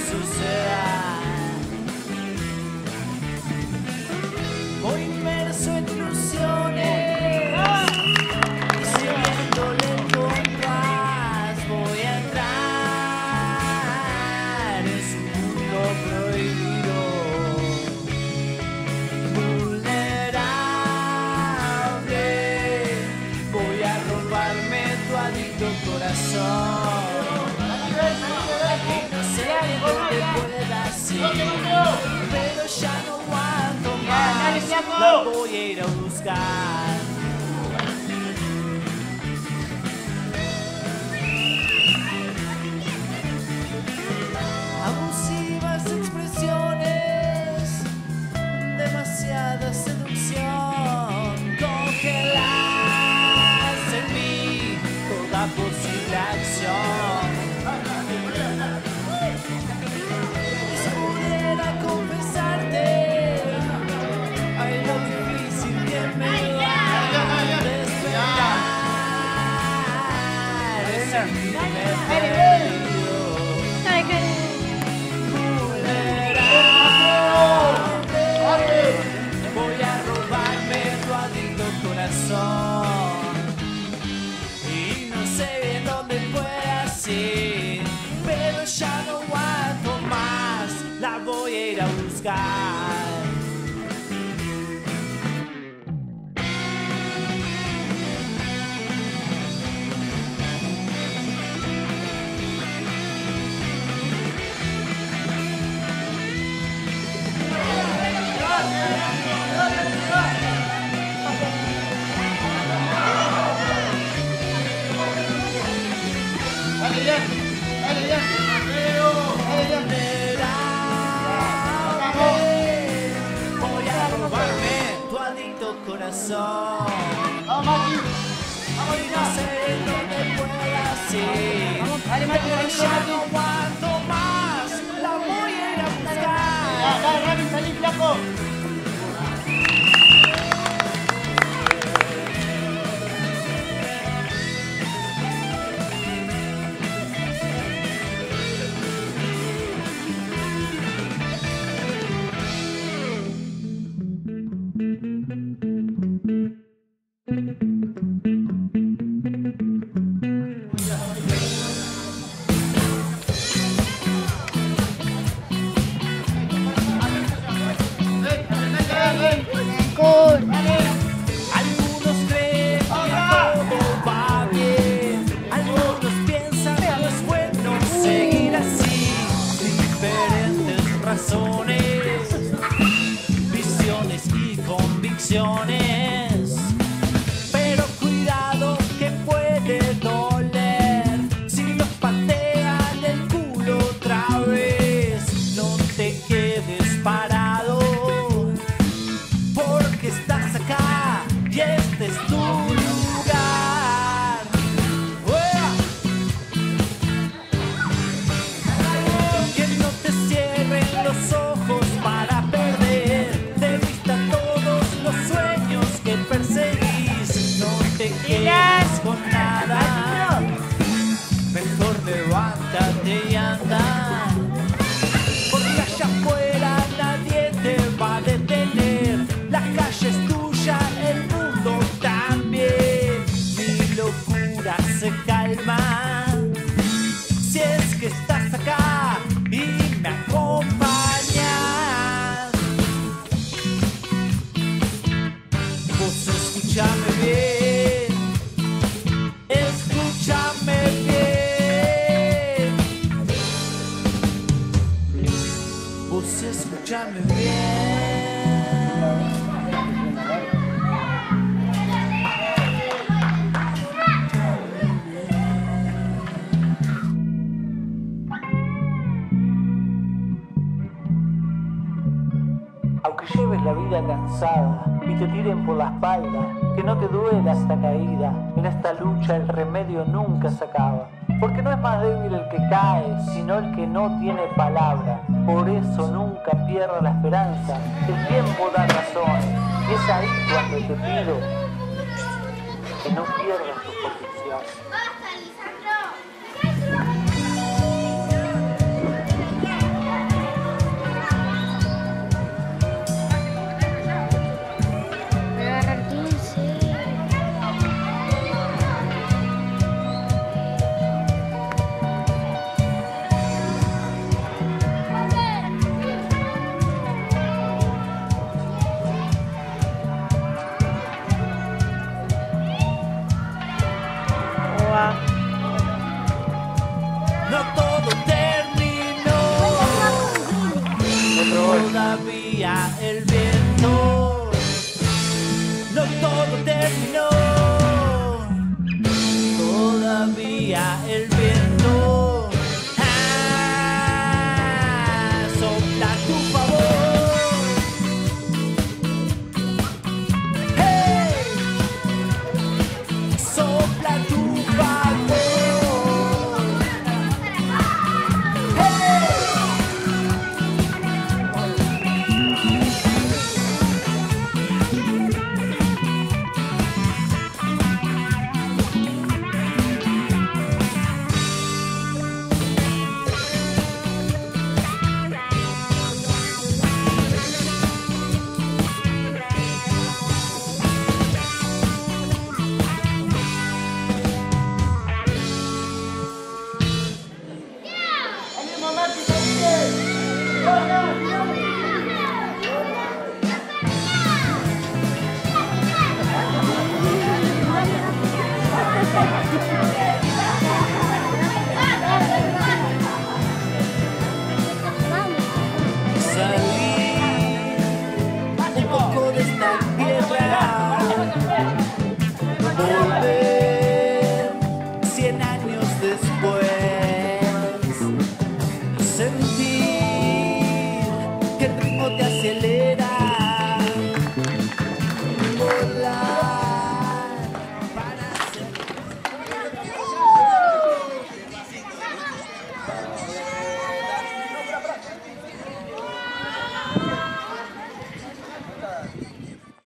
sucesso. assim. Vem deixar no ar tomar na boieira os buscar. sky. corazón. Y no sé lo que pueda hacer. Pero ya no aguanto más. La voy a ir a buscar. question Aunque lleves la vida cansada y te tiren por la espalda, que no te duela esta caída. En esta lucha el remedio nunca se acaba. Porque no es más débil el que cae, sino el que no tiene palabra. Por eso nunca pierda la esperanza. El tiempo da razón. Y es ahí cuando te pido que no pierdas tu posición.